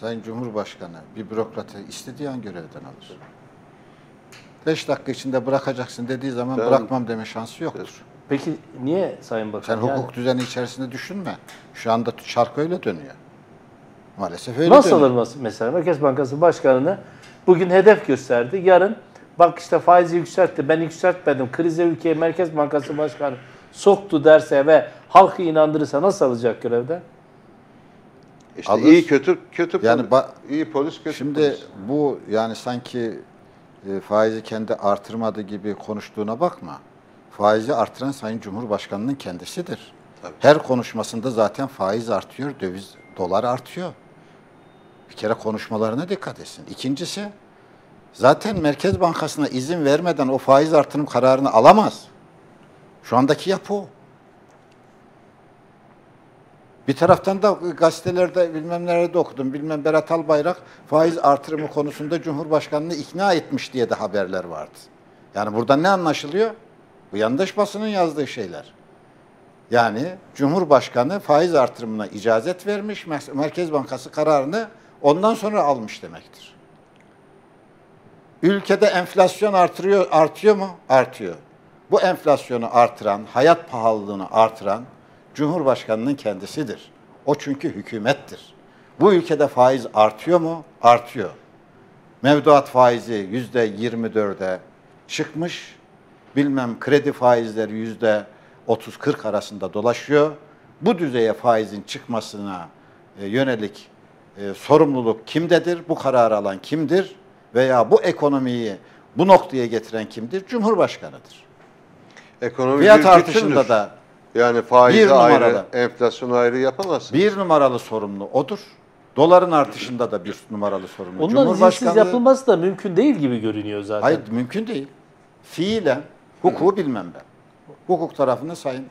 Sayın Cumhurbaşkanı bir bürokratı istediği an görevden alır. Beş dakika içinde bırakacaksın dediği zaman Ben- bırakmam deme şansı yoktur. Peki niye Sayın Bakan? Sen Yani hukuk düzeni içerisinde düşünme. Şu anda şarkı öyle dönüyor. Maalesef öyle Nasıl dönüyor. alır mesela Merkez Bankası Başkanı'na bugün hedef gösterdi. Yarın bak işte faizi yükseltti. Ben yükseltmedim. Krize ülkeye Merkez Bankası Başkanı soktu derse ve halkı inandırırsa nasıl alacak görevden? İşte Alır. iyi kötü kötü Yani polis, iyi polis kötü Şimdi polis. bu yani sanki e, faizi kendi artırmadı gibi konuştuğuna bakma. Faizi artıran Sayın Cumhurbaşkanı'nın kendisidir. Tabii. Her konuşmasında zaten faiz artıyor, döviz, dolar artıyor. Bir kere konuşmalarına dikkat etsin. İkincisi, zaten Merkez Bankası'na izin vermeden o faiz artırım kararını alamaz. Şu andaki yapı o. Bir taraftan da gazetelerde bilmem nerede okudum. Bilmem Berat Albayrak faiz artırımı konusunda Cumhurbaşkanı'nı ikna etmiş diye de haberler vardı. Yani burada ne anlaşılıyor? Bu yandaş basının yazdığı şeyler. Yani Cumhurbaşkanı faiz artırımına icazet vermiş, Mer- Merkez Bankası kararını ondan sonra almış demektir. Ülkede enflasyon artırıyor, artıyor mu? Artıyor. Bu enflasyonu artıran, hayat pahalılığını artıran Cumhurbaşkanının kendisidir. O çünkü hükümettir. Bu ülkede faiz artıyor mu? Artıyor. Mevduat faizi yüzde 24'e çıkmış. Bilmem kredi faizleri yüzde 30-40 arasında dolaşıyor. Bu düzeye faizin çıkmasına e, yönelik e, sorumluluk kimdedir? Bu kararı alan kimdir? Veya bu ekonomiyi bu noktaya getiren kimdir? Cumhurbaşkanıdır. Ekonomi Fiyat artışında da yani faizi bir ayrı, numaralı. enflasyonu ayrı yapamazsın. bir numaralı sorumlu odur. Doların artışında da bir numaralı sorumlu. Onların izinsiz yapılması da mümkün değil gibi görünüyor zaten. Hayır mümkün değil. Fiilen hukuku bilmem ben. Hukuk tarafını sayın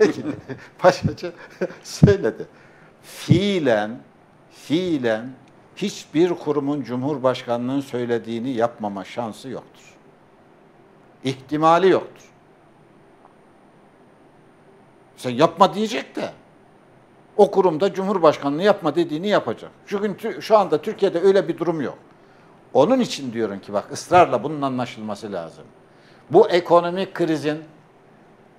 Paşacı söyledi. Fiilen fiilen hiçbir kurumun Cumhurbaşkanlığının söylediğini yapmama şansı yoktur. İhtimali yoktur. Sen yapma diyecek de o kurumda Cumhurbaşkanlığı yapma dediğini yapacak. Tü- şu anda Türkiye'de öyle bir durum yok. Onun için diyorum ki bak ısrarla bunun anlaşılması lazım. Bu ekonomik krizin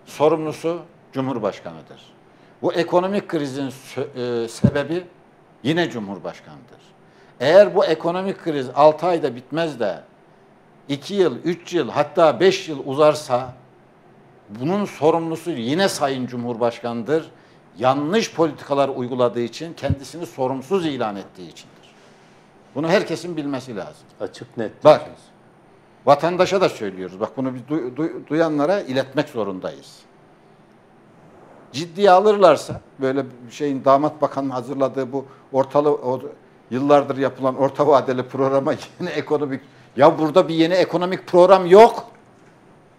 sorumlusu Cumhurbaşkanıdır. Bu ekonomik krizin e, sebebi yine Cumhurbaşkanıdır. Eğer bu ekonomik kriz 6 ayda bitmez de 2 yıl, 3 yıl hatta 5 yıl uzarsa bunun sorumlusu yine Sayın Cumhurbaşkanıdır. Yanlış politikalar uyguladığı için kendisini sorumsuz ilan ettiği içindir. Bunu herkesin bilmesi lazım. Açık net. Bak, vatandaşa da söylüyoruz. Bak bunu du- du- duyanlara iletmek zorundayız. Ciddiye alırlarsa böyle şeyin damat bakanın hazırladığı bu ortalı o, yıllardır yapılan orta vadeli programa yeni ekonomik ya burada bir yeni ekonomik program yok.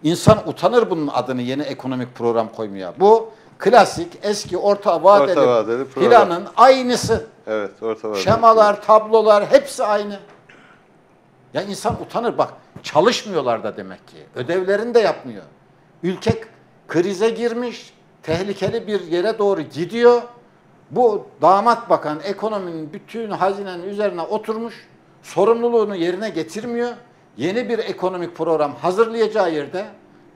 İnsan utanır bunun adını yeni ekonomik program koymaya. Bu klasik eski orta vadeli, Orta vadeli program. planın aynısı. Evet, orta vadeli. Şemalar, tablolar hepsi aynı. Ya insan utanır bak çalışmıyorlar da demek ki. Ödevlerini de yapmıyor. Ülke krize girmiş, tehlikeli bir yere doğru gidiyor. Bu damat bakan ekonominin bütün hazinenin üzerine oturmuş, sorumluluğunu yerine getirmiyor. Yeni bir ekonomik program hazırlayacağı yerde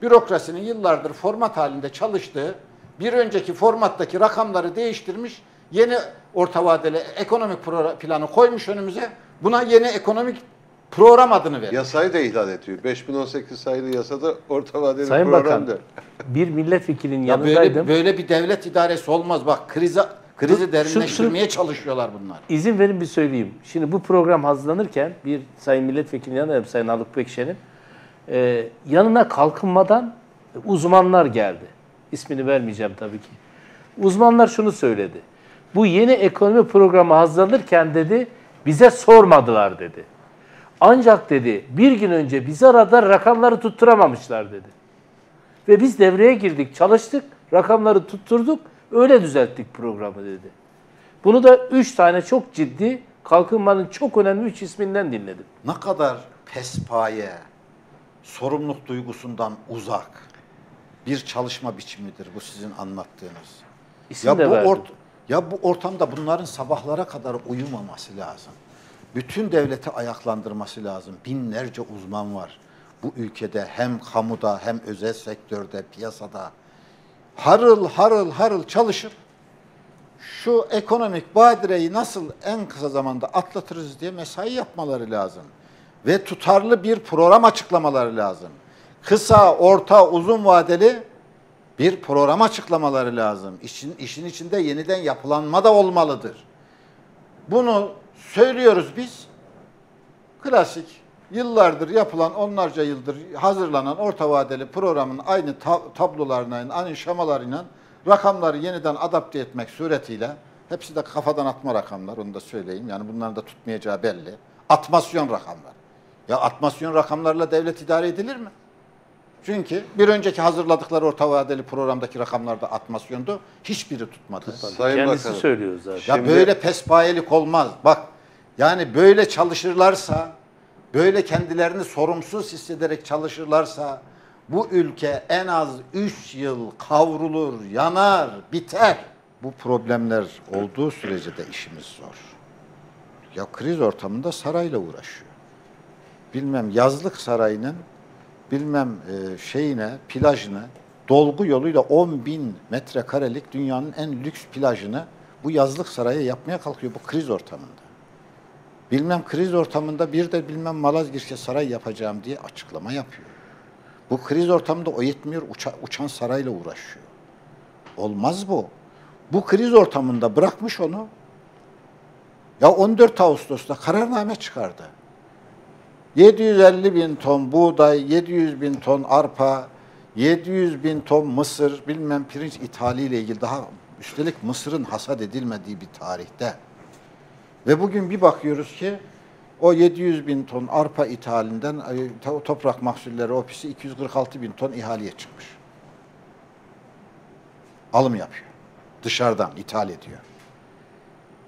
bürokrasinin yıllardır format halinde çalıştığı bir önceki formattaki rakamları değiştirmiş, yeni orta vadeli ekonomik planı koymuş önümüze. Buna yeni ekonomik program adını veriyor. Yasayı da ihlal ediyor. 5018 sayılı yasada orta vadeli Sayın program Bakan, bir milletvekilinin Ya yanındaydım. böyle, böyle bir devlet idaresi olmaz. Bak krize krizi şu- derinleştirmeye çalışıyorlar bunlar. İzin verin bir söyleyeyim. Şimdi bu program hazırlanırken bir sayın milletvekili yanındaydım Sayın Haluk Pekşen'in. Ee, yanına kalkınmadan uzmanlar geldi. İsmini vermeyeceğim tabii ki. Uzmanlar şunu söyledi. Bu yeni ekonomi programı hazırlanırken dedi bize sormadılar dedi. Ancak dedi bir gün önce bizi aradılar rakamları tutturamamışlar dedi. Ve biz devreye girdik, çalıştık, rakamları tutturduk, öyle düzelttik programı dedi. Bunu da üç tane çok ciddi, kalkınmanın çok önemli üç isminden dinledim. Ne kadar pespaye, sorumluluk duygusundan uzak bir çalışma biçimidir bu sizin anlattığınız. İsim ya de bu verdim. ort Ya bu ortamda bunların sabahlara kadar uyumaması lazım. Bütün devleti ayaklandırması lazım. Binlerce uzman var. Bu ülkede hem kamuda hem özel sektörde, piyasada harıl harıl harıl çalışıp şu ekonomik badireyi nasıl en kısa zamanda atlatırız diye mesai yapmaları lazım. Ve tutarlı bir program açıklamaları lazım. Kısa, orta, uzun vadeli bir program açıklamaları lazım. İşin, işin içinde yeniden yapılanma da olmalıdır. Bunu söylüyoruz biz. Klasik, yıllardır yapılan, onlarca yıldır hazırlanan orta vadeli programın aynı ta- tablolarına, aynı şemalarıyla rakamları yeniden adapte etmek suretiyle, hepsi de kafadan atma rakamlar, onu da söyleyeyim. Yani bunların da tutmayacağı belli. Atmasyon rakamlar. Ya atmasyon rakamlarla devlet idare edilir mi? Çünkü bir önceki hazırladıkları orta vadeli programdaki rakamlarda atmasyondu. Hiçbiri tutmadı. Sayın Kendisi Bakanım. söylüyor zaten. Ya Şimdi- böyle pespayelik olmaz. Bak yani böyle çalışırlarsa, böyle kendilerini sorumsuz hissederek çalışırlarsa bu ülke en az 3 yıl kavrulur, yanar, biter. Bu problemler olduğu sürece de işimiz zor. Ya kriz ortamında sarayla uğraşıyor. Bilmem yazlık sarayının bilmem e, şeyine, plajını dolgu yoluyla 10 bin metrekarelik dünyanın en lüks plajını bu yazlık saraya yapmaya kalkıyor bu kriz ortamında. Bilmem kriz ortamında bir de bilmem Malazgirt'e saray yapacağım diye açıklama yapıyor. Bu kriz ortamında o yetmiyor uça- uçan sarayla uğraşıyor. Olmaz bu. Bu kriz ortamında bırakmış onu. Ya 14 Ağustos'ta kararname çıkardı. 750 bin ton buğday, 700 bin ton arpa, 700 bin ton mısır, bilmem pirinç ithaliyle ilgili daha üstelik mısırın hasat edilmediği bir tarihte. Ve bugün bir bakıyoruz ki o 700 bin ton arpa ithalinden to- toprak mahsulleri ofisi 246 bin ton ihaleye çıkmış. Alım yapıyor. Dışarıdan ithal ediyor.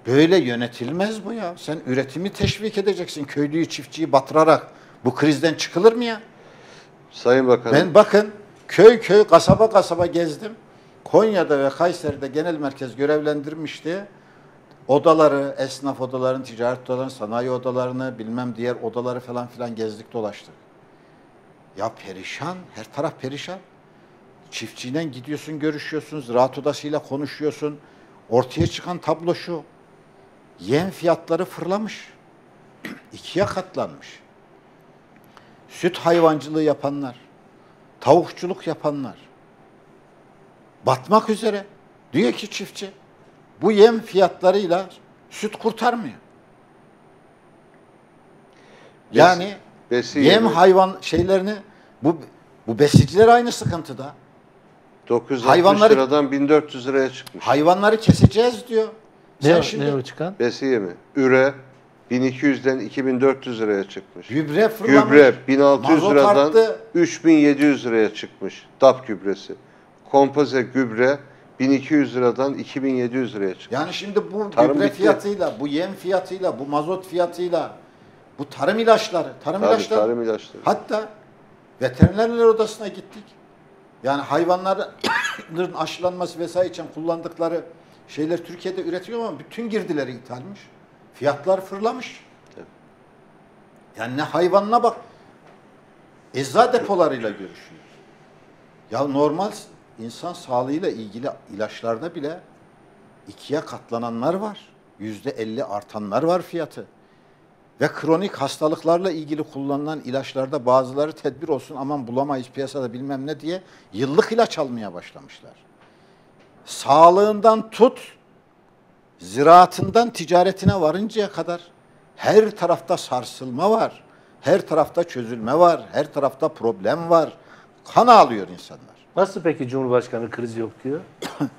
Böyle yönetilmez bu ya. Sen üretimi teşvik edeceksin. Köylüyü, çiftçiyi batırarak. Bu krizden çıkılır mı ya? Sayın Bakanım. Ben bakın köy köy, kasaba kasaba gezdim. Konya'da ve Kayseri'de genel merkez görevlendirmişti. Odaları, esnaf odalarını, ticaret odalarını, sanayi odalarını, bilmem diğer odaları falan filan gezdik dolaştık. Ya perişan, her taraf perişan. Çiftçiyle gidiyorsun, görüşüyorsun, ziraat odasıyla konuşuyorsun. Ortaya çıkan tablo şu. Yem fiyatları fırlamış. İkiye katlanmış. Süt hayvancılığı yapanlar, tavukçuluk yapanlar batmak üzere. Diyor ki çiftçi, bu yem fiyatlarıyla süt kurtarmıyor. Yani besi yem yemi. hayvan şeylerini bu bu besiciler aynı sıkıntıda. 960 hayvanları- liradan 1400 liraya çıkmış. Hayvanları keseceğiz diyor. Sen Ne, şimdi ne o çıkan? Besi yemi. Üre 1200'den 2400 liraya çıkmış. gübre fırlamış. Gübre 1600 mazot liradan arttı. 3700 liraya çıkmış. DAP gübresi. Kompoze gübre 1200 liradan 2700 liraya çıkmış. Yani şimdi bu Tarım gübre bitti. fiyatıyla, bu yem fiyatıyla, bu mazot fiyatıyla, bu tarım ilaçları, tarım Tabii, ilaçları. tarım ilaçları. Hatta veterinerler odasına gittik. Yani hayvanların aşılanması vesaire için kullandıkları şeyler Türkiye'de üretiyor ama bütün girdileri ithalmiş. Fiyatlar fırlamış. Yani ne hayvanına bak. Ecza depolarıyla görüşüyor. Ya normal insan sağlığıyla ilgili ilaçlarda bile ikiye katlananlar var. Yüzde elli artanlar var fiyatı. Ve kronik hastalıklarla ilgili kullanılan ilaçlarda bazıları tedbir olsun aman bulamayız piyasada bilmem ne diye yıllık ilaç almaya başlamışlar. Sağlığından tut, ziraatından ticaretine varıncaya kadar her tarafta sarsılma var. Her tarafta çözülme var. Her tarafta problem var. Kan ağlıyor insanlar. Nasıl peki Cumhurbaşkanı kriz yok diyor?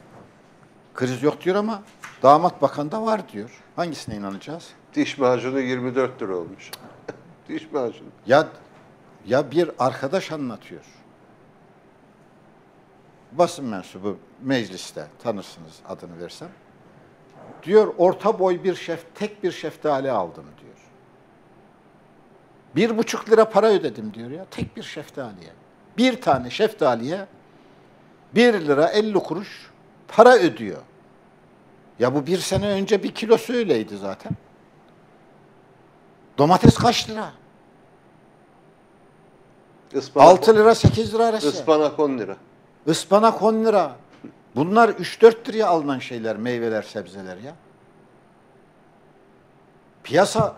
Kriz yok diyor ama damat bakan da var diyor. Hangisine inanacağız? Diş macunu 24 lira olmuş. Diş macunu. Ya ya bir arkadaş anlatıyor. Basın mensubu mecliste tanırsınız adını versem. Diyor orta boy bir şef, tek bir şeftali aldım diyor. Bir buçuk lira para ödedim diyor ya tek bir şeftaliye. Bir tane şeftaliye bir lira elli kuruş para ödüyor. Ya bu bir sene önce bir kilosu öyleydi zaten. Domates kaç lira? Ispanak, 6 lira 8 lira arası. ıspanak 10 lira. Ispanak 10 lira. Bunlar 3-4 liraya alınan şeyler, meyveler, sebzeler ya. Piyasa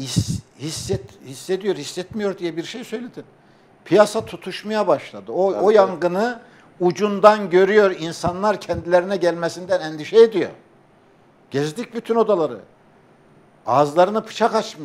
his- hisset, hissediyor, hissetmiyor diye bir şey söyledin. Piyasa tutuşmaya başladı. O, o yangını ucundan görüyor. İnsanlar kendilerine gelmesinden endişe ediyor. Gezdik bütün odaları. Ağızlarını bıçak açmıyor.